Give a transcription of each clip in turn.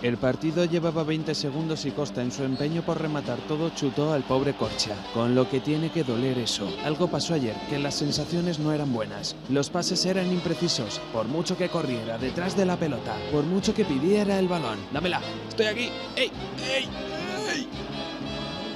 El partido llevaba 20 segundos y Costa en su empeño por rematar todo chutó al pobre Corcha, con lo que tiene que doler eso. Algo pasó ayer, que las sensaciones no eran buenas. Los pases eran imprecisos, por mucho que corriera detrás de la pelota, por mucho que pidiera el balón. Dámela, estoy aquí. ¡Ey! ¡Ey!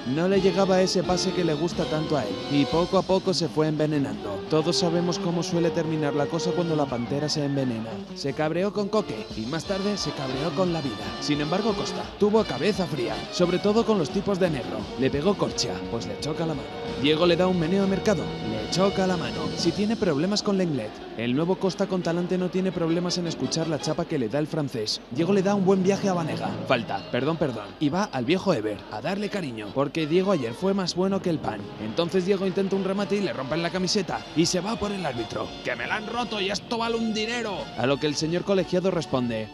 No le llegaba ese pase que le gusta tanto a él, y poco a poco se fue envenenando. Todos sabemos cómo suele terminar la cosa cuando la pantera se envenena. Se cabreó con Coque, y más tarde se cabreó con la vida. Sin embargo, Costa tuvo cabeza fría, sobre todo con los tipos de negro. Le pegó corcha, pues le choca la mano. Diego le da un meneo a Mercado, choca la mano. Si tiene problemas con Lenglet, el nuevo Costa con talante no tiene problemas en escuchar la chapa que le da el francés. Diego le da un buen viaje a Vanega. Falta, perdón, perdón. Y va al viejo Ever, a darle cariño, porque Diego ayer fue más bueno que el pan. Entonces Diego intenta un remate y le rompen la camiseta y se va por el árbitro. ¡Que me la han roto y esto vale un dinero! A lo que el señor colegiado responde.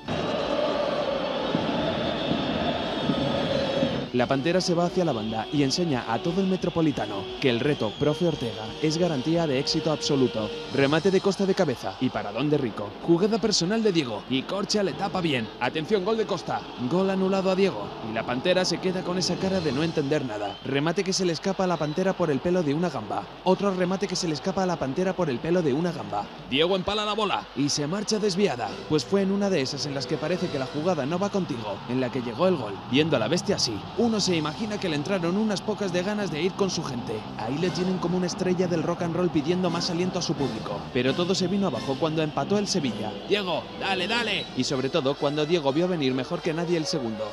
La pantera se va hacia la banda y enseña a todo el metropolitano que el reto profe Ortega es garantía de éxito absoluto. Remate de costa de cabeza y paradón de rico. Jugada personal de Diego y Corcha le tapa bien. Atención, gol de Costa. Gol anulado a Diego y la pantera se queda con esa cara de no entender nada. Remate que se le escapa a la pantera por el pelo de una gamba. Otro remate que se le escapa a la pantera por el pelo de una gamba. Diego empala la bola. Y se marcha desviada, pues fue en una de esas en las que parece que la jugada no va contigo, en la que llegó el gol. Viendo a la bestia así, uno se imagina que le entraron unas pocas de ganas de ir con su gente. Ahí le tienen como una estrella del rock and roll pidiendo más aliento a su público. Pero todo se vino abajo cuando empató el Sevilla. Diego, dale, dale. Y sobre todo cuando Diego vio venir mejor que nadie el segundo.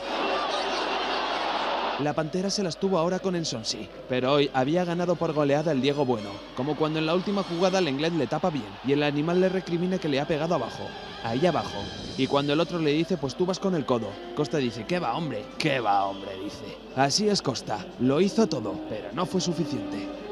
La Pantera se las tuvo ahora con Ensonsi, pero hoy había ganado por goleada el Diego Bueno, como cuando en la última jugada el inglés le tapa bien y el animal le recrimina que le ha pegado abajo, ahí abajo. Y cuando el otro le dice, pues tú vas con el codo, Costa dice, ¿qué va hombre? ¿Qué va hombre? dice. Así es Costa, lo hizo todo, pero no fue suficiente.